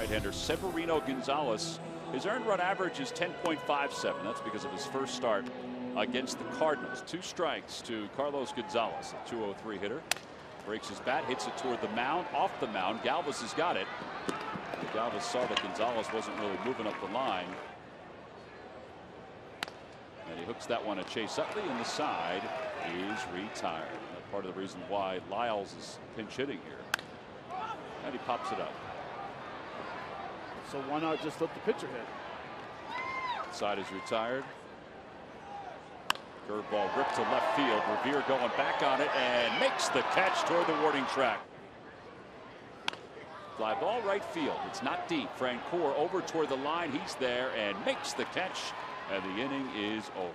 Right-hander Severino Gonzalez. His earned run average is 10.57. That's because of his first start against the Cardinals. Two strikes to Carlos Gonzalez, a 203 hitter. Breaks his bat, hits it toward the mound, off the mound. Galvis has got it. Galvis saw that Gonzalez wasn't really moving up the line. And he hooks that one to Chase Utley, and the side is retired. Part of the reason why Lyles is pinch hitting here. And he pops it up. So why not just let the pitcher hit? Side is retired. Curveball ripped to left field. Revere going back on it and makes the catch toward the warning track. Fly ball right field. It's not deep. Francoeur over toward the line. He's there and makes the catch. And the inning is over.